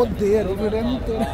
odeio, o verão é inteiro.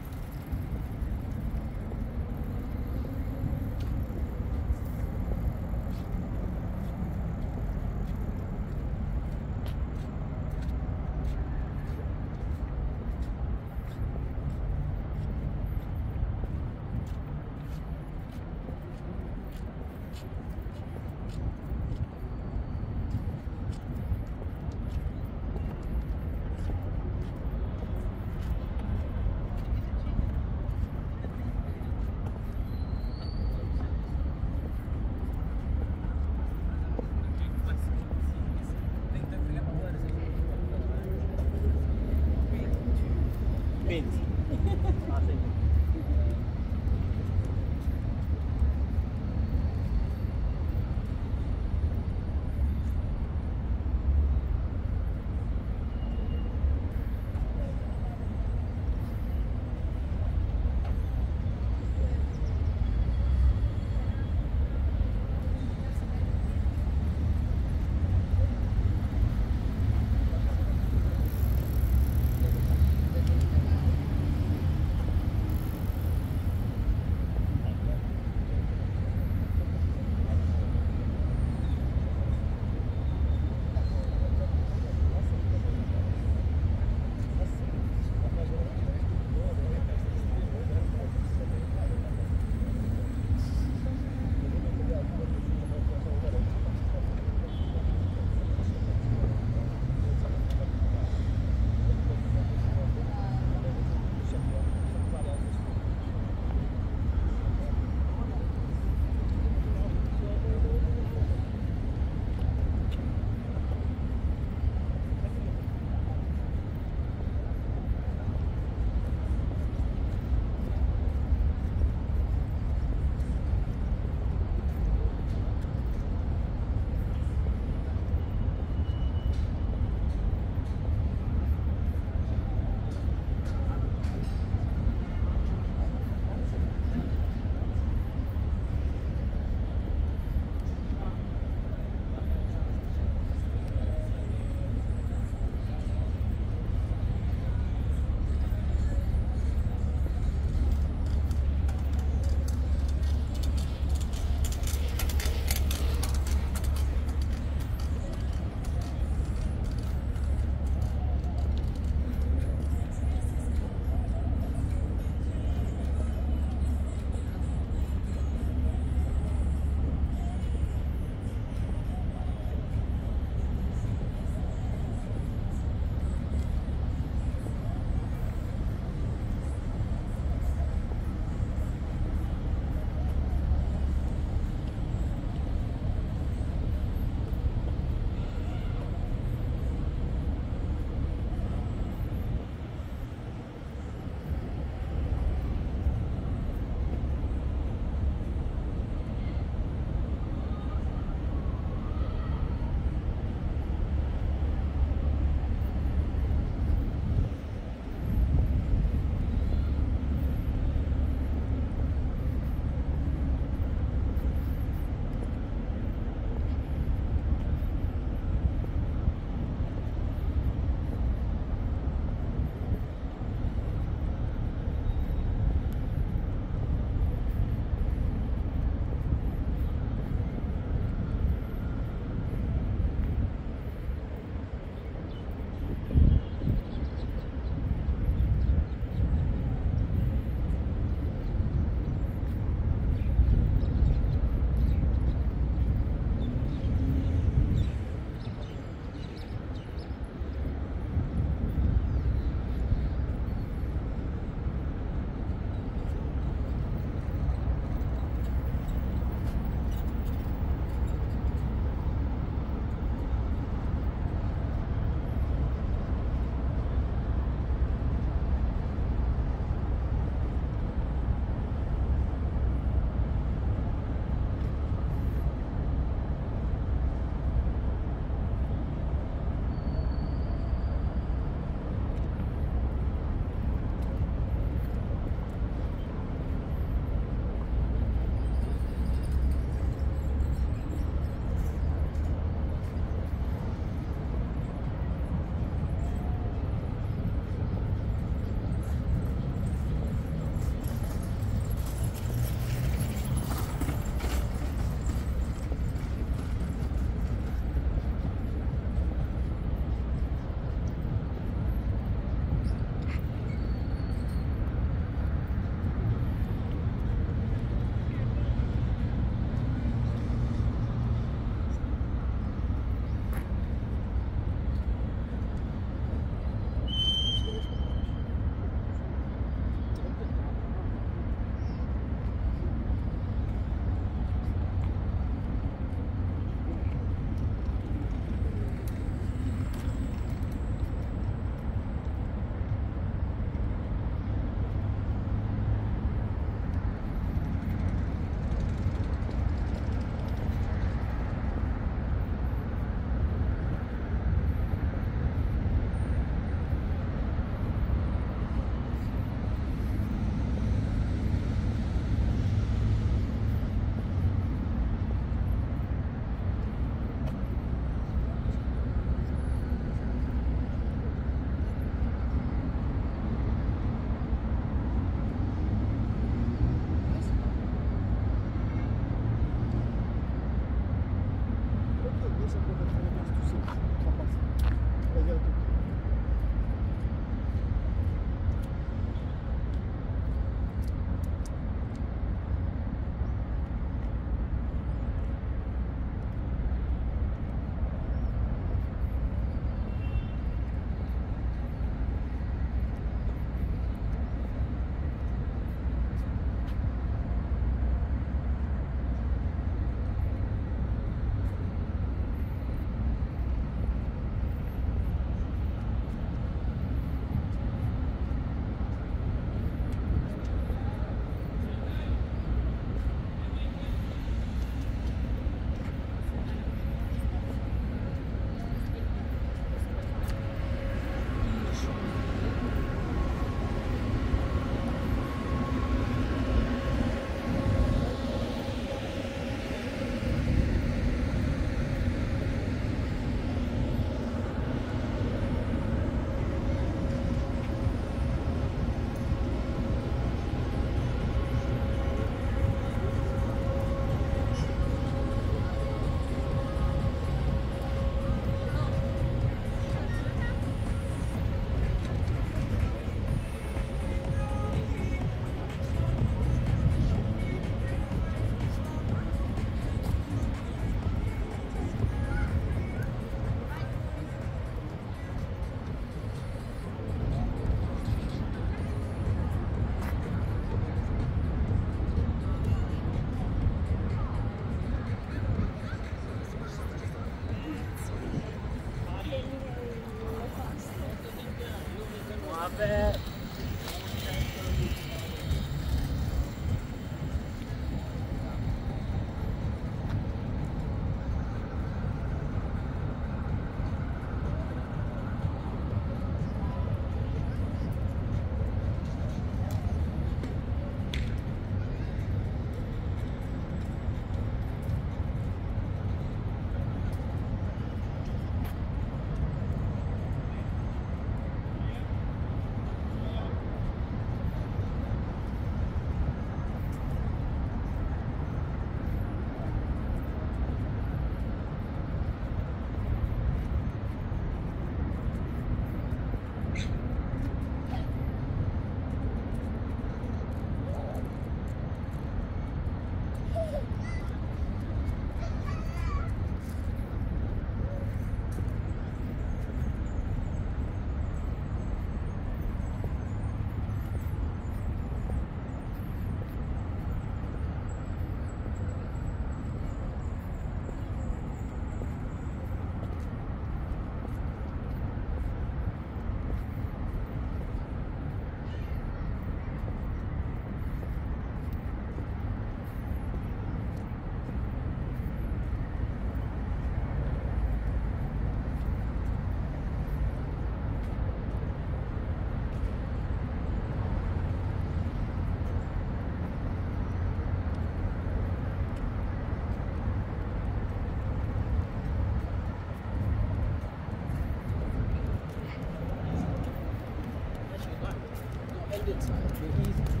It's not easy.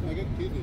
can I get a?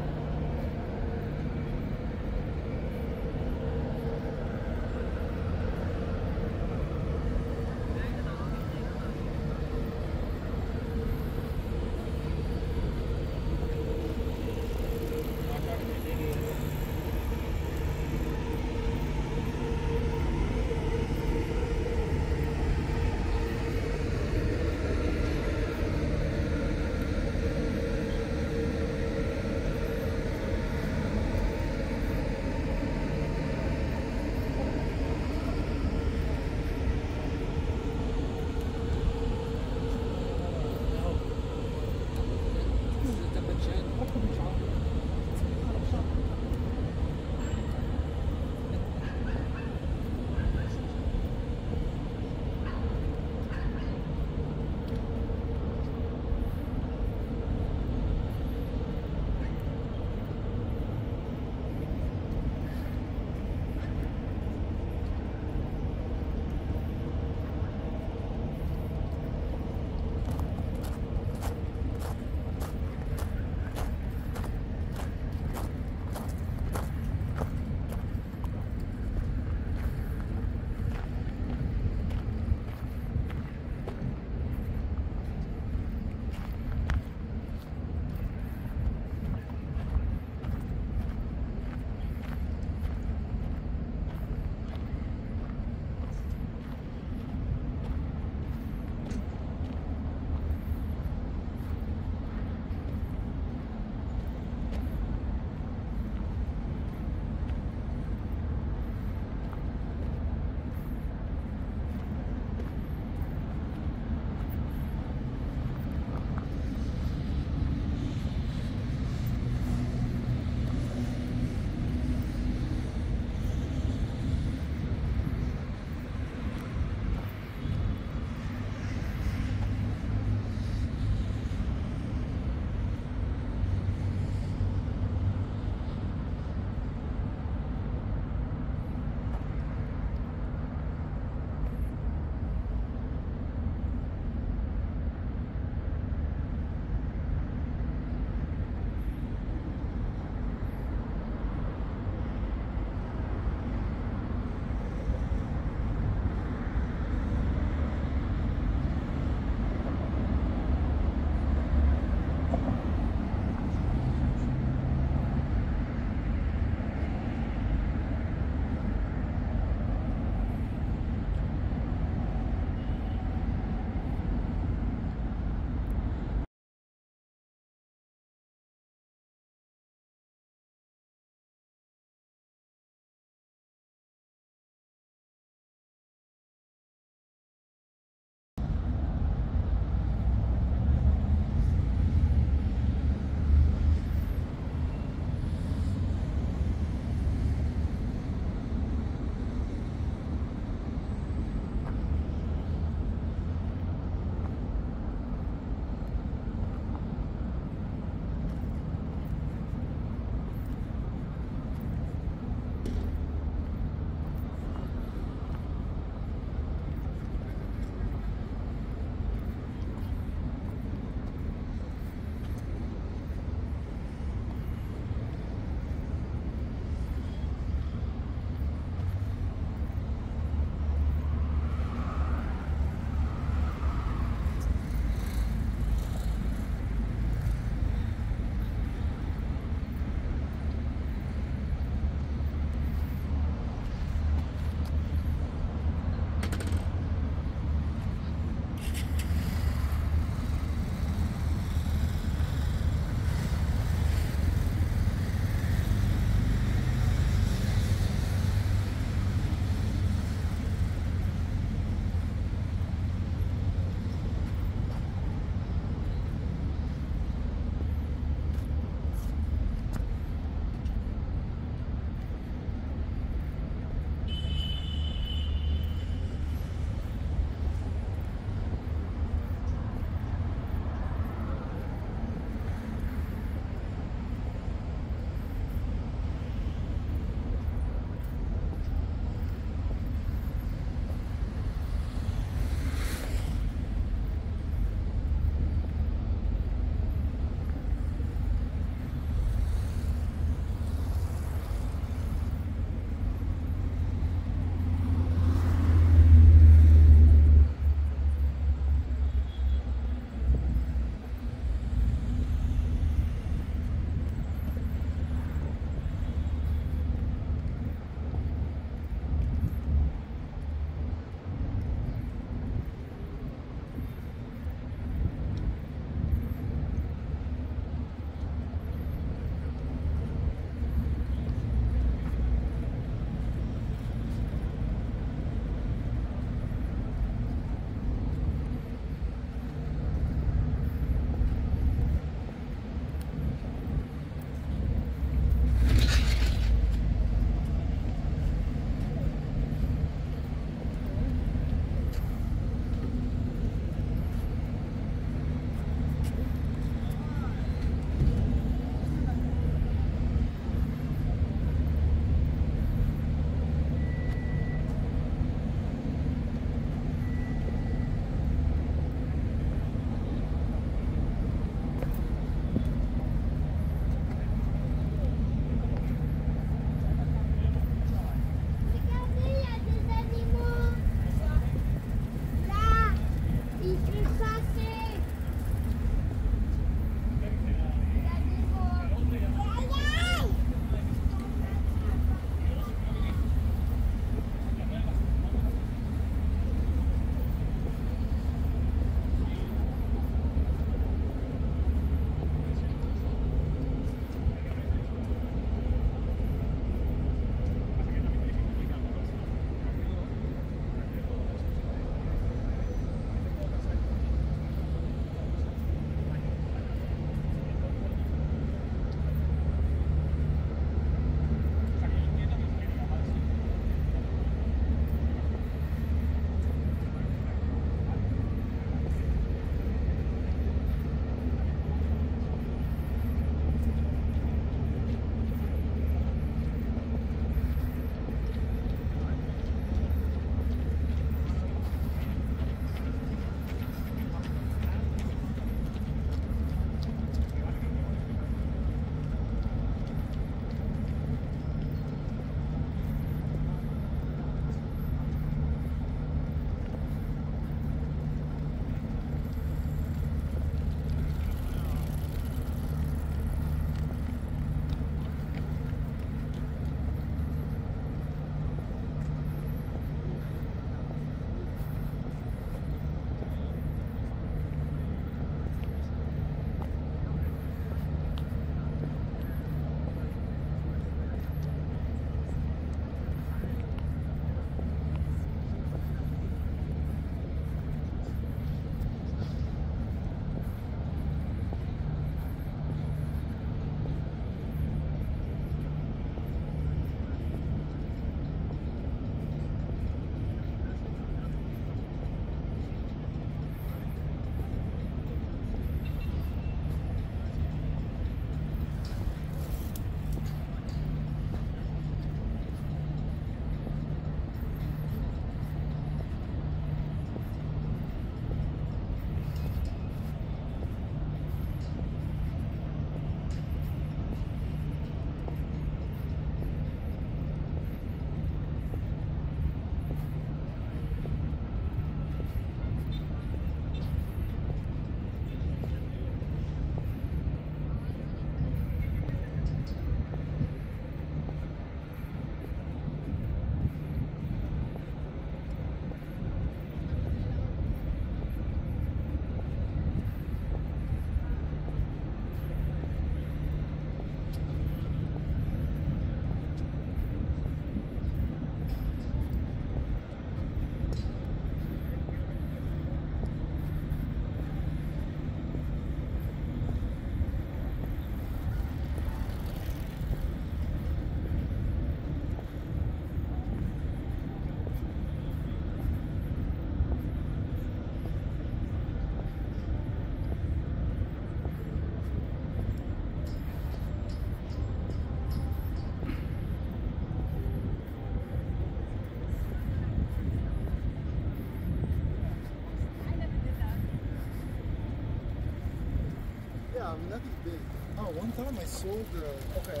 Sold, uh, okay,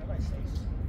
How I say?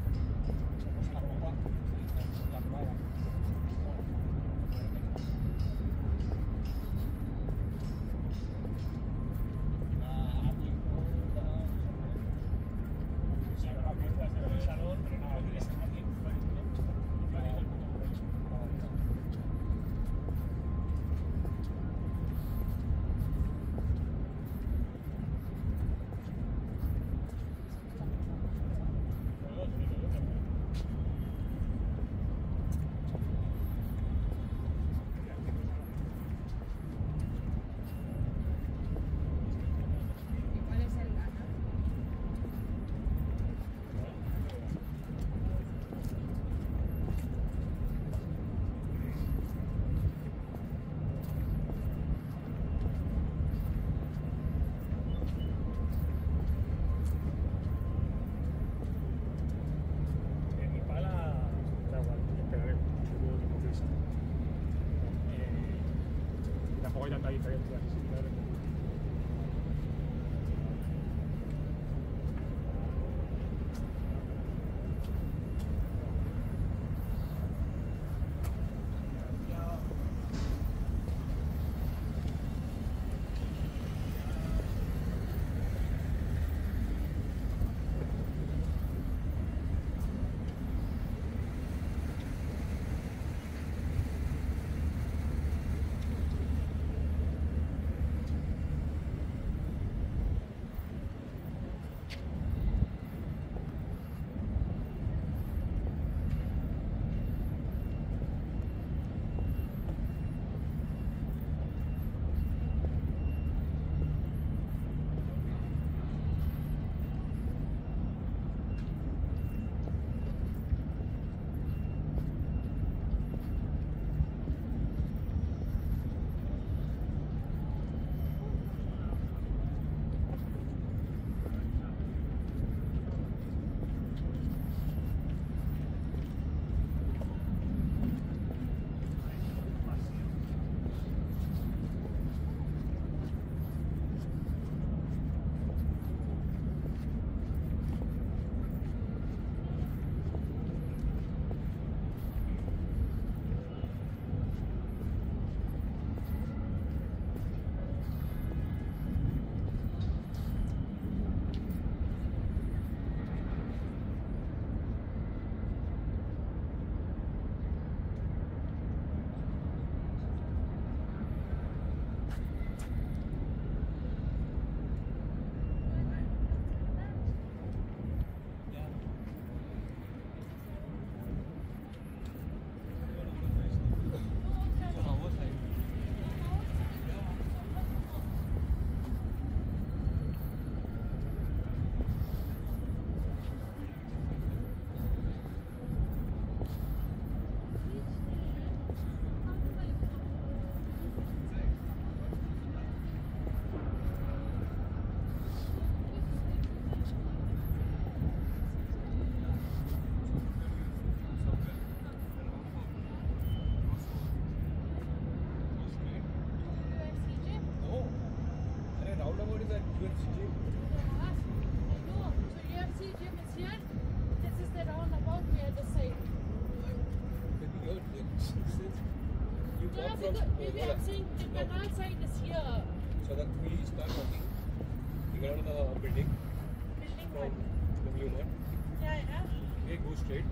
Go straight.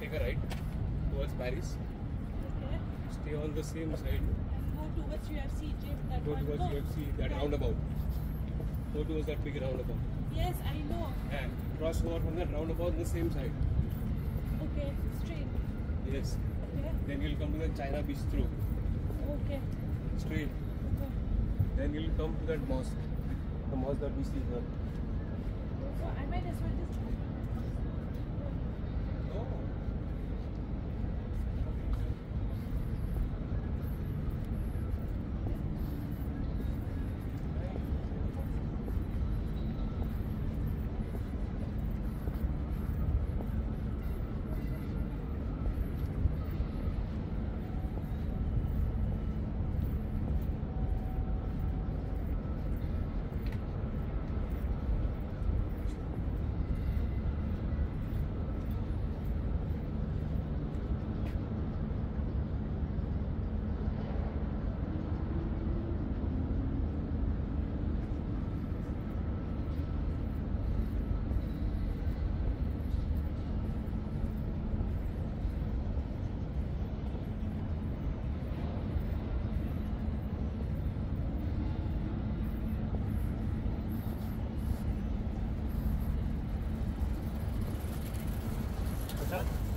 Take a right towards Paris. Okay. Stay on the same side. Go towards UFC gym. That Go towards no. UFC, that Yeah. roundabout. Go towards that big roundabout. Yes, I know. And cross over from that roundabout on the same side. Okay, straight. Yes. Okay. Then you'll come to the China Bistro. Okay. Straight. Okay. Then you'll come to that mosque. The mosque that we see here. Huh?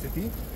City.